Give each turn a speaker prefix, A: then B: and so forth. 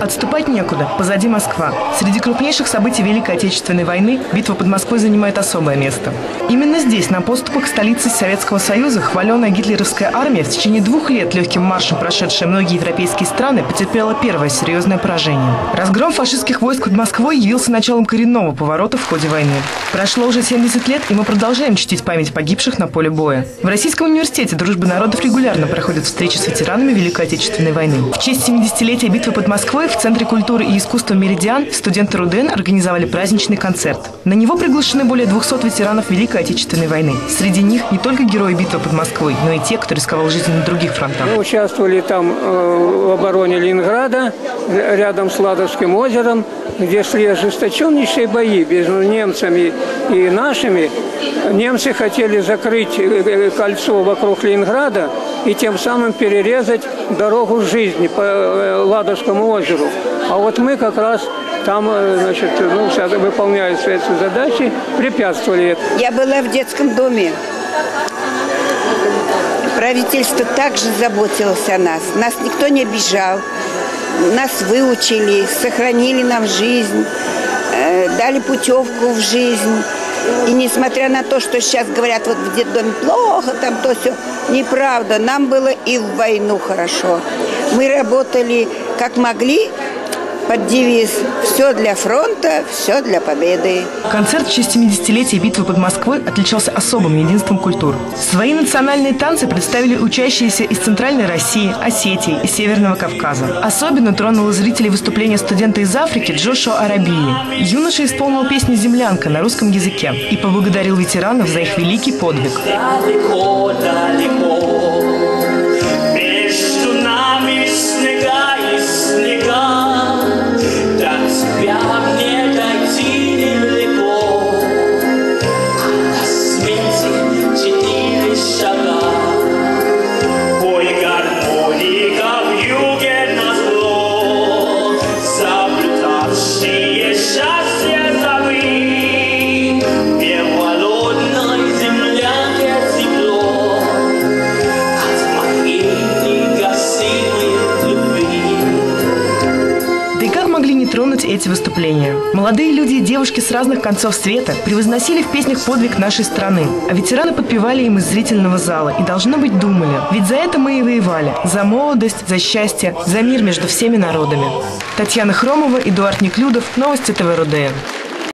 A: Отступать некуда, позади Москва. Среди крупнейших событий Великой Отечественной войны битва под Москвой занимает особое место. Именно здесь, на поступах столицы Советского Союза, хваленная гитлеровская армия в течение двух лет легким маршем, прошедшая многие европейские страны, потерпела первое серьезное поражение. Разгром фашистских войск под Москвой явился началом коренного поворота в ходе войны. Прошло уже 70 лет, и мы продолжаем чтить память погибших на поле боя. В Российском университете дружбы народов регулярно проходят встречи с ветеранами Великой Отечественной войны. В честь 70-летия битвы под Москвой в Центре культуры и искусства «Меридиан» студенты РУДН организовали праздничный концерт. На него приглашены более 200 ветеранов Великой Отечественной войны. Среди них не только герои битвы под Москвой, но и те, кто рисковал жизнью на других фронтах.
B: Мы участвовали там э, в обороне Ленинграда, рядом с Ладожским озером, где шли ожесточеннейшие бои между немцами и нашими. Немцы хотели закрыть э, э, кольцо вокруг Ленинграда и тем самым перерезать дорогу жизни по Ладожскому озеру. А вот мы как раз там, значит, ну, выполняя свои задачи, препятствовали.
C: Я была в детском доме. Правительство также заботилось о нас. Нас никто не обижал. Нас выучили, сохранили нам жизнь, дали путевку в жизнь. И несмотря на то, что сейчас говорят, вот в детдоме плохо, там то все, неправда. Нам было и в войну хорошо. Мы работали как могли, под девиз «Все для фронта, все для победы».
A: Концерт в честь 70-летия битвы под Москвой отличался особым единством культур. Свои национальные танцы представили учащиеся из Центральной России, Осетии и Северного Кавказа. Особенно тронуло зрителей выступление студента из Африки Джошуа Арабии. Юноша исполнил песню «Землянка» на русском языке и поблагодарил ветеранов за их великий подвиг. Далеко, далеко, тронуть эти выступления. Молодые люди и девушки с разных концов света превозносили в песнях подвиг нашей страны, а ветераны подпевали им из зрительного зала и, должно быть, думали. Ведь за это мы и воевали. За молодость, за счастье, за мир между всеми народами. Татьяна Хромова, Эдуард Неклюдов. Новости ТВ РУДН.